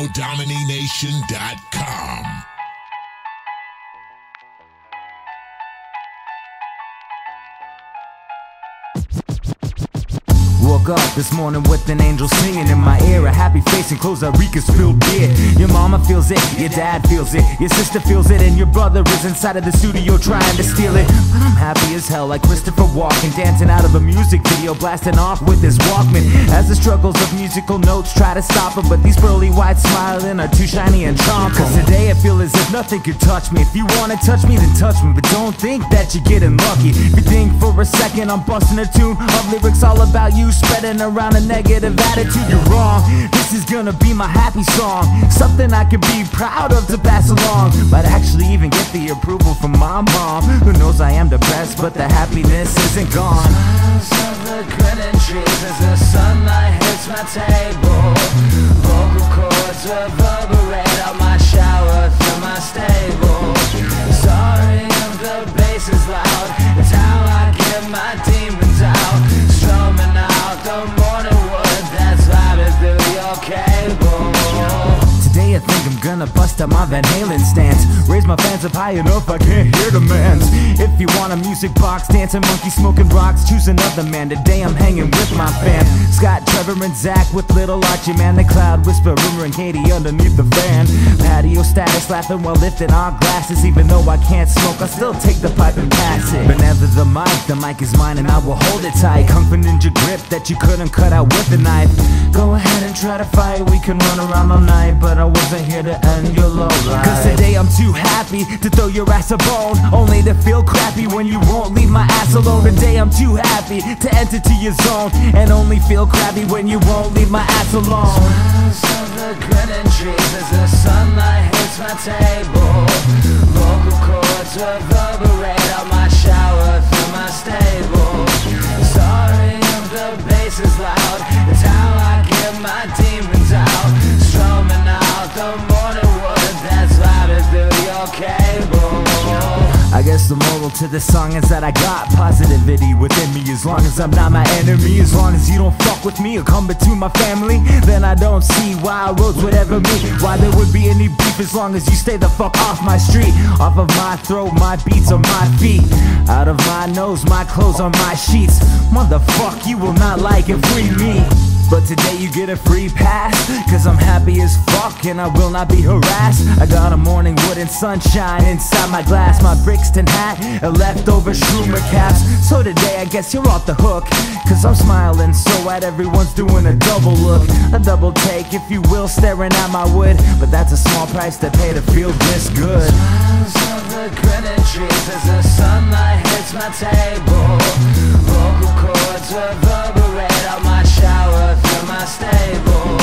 NODomination.com. Woke up this morning with an angel singing in my ear. A happy face and clothes that reek is spilled beer. Your mama feels it, your dad feels it, your sister feels it, and your brother is inside of the studio trying to steal it. But I'm happy as hell, like Christopher Walken, dancing out of a music video, blasting off with his Walkman. As struggles of musical notes try to stop him, but these pearly whites smiling are too shiny and charmed. Cause today I feel as if nothing could touch me. If you wanna touch me, then touch me, but don't think that you're getting lucky. If you think for a second I'm busting a tune of lyrics all about you, spreading around a negative attitude, you're wrong. This is gonna be my happy song, something I can be proud of to pass along. But actually, even get the approval from my mom, who knows I am depressed, but the happiness isn't gone. Smiles of the grinning trees my table. Vocal cords reverberate my shower through my stable. Sorry if the bass is loud. It's how I get my demons out. Strumming out the morning wood that's vibing through your cable. Today think I'm gonna bust out my Van Halen stance. Raise my fans up high enough I can't hear demands. If you want a music box, dancing monkey smoking rocks Choose another man, today I'm hanging with my fam. Scott, Trevor and Zak with little Archie man. The cloud whisperer and Katie underneath the van. Patio status laughing while lifting our glasses. Even though I can't smoke, I still take the pipe and pass it. But never the mic, the mic is mine and I will hold it tight. Kung Fu Ninja grip that you couldn't cut out with a knife. Go ahead and try to fight, we can run around all night But I wasn't here to end your low life. Cause today I'm too happy to throw your ass a bone Only to feel crappy when you won't leave my ass alone. Today I'm too happy to enter to your zone And only feel crappy when you won't leave my ass alone. Smiles of the grinning trees as the sunlight hits my table. Vocal cords reverberate the moral to this song is that I got positivity within me. As long as I'm not my enemy As long as you don't fuck with me or come between my family Then I don't see why our roads would ever meet Why there would be any beef as long as you stay the fuck off my street Off of my throat, my beats on my feet Out of my nose, my clothes on my sheets. Motherfuck, you will not like and free me but today you get a free pass Cause I'm happy as fuck and I will not be harassed. I got a morning wood and sunshine inside my glass My Brixton hat and leftover Schumer caps. So today I guess you're off the hook Cause I'm smiling so at everyone's doing a double look A double take if you will staring at my wood. But that's a small price to pay to feel this good. Smiles of the grinning trees as the sunlight hits my table. Vocal cords reverberate stable.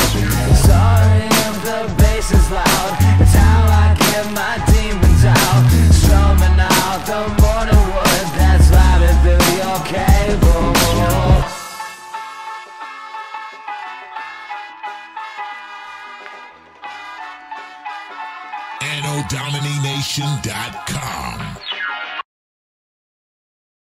Sorry if the bass is loud. It's how I get my demons out. Strumming out the morning wood that's vibing through your cable. NODomination.com.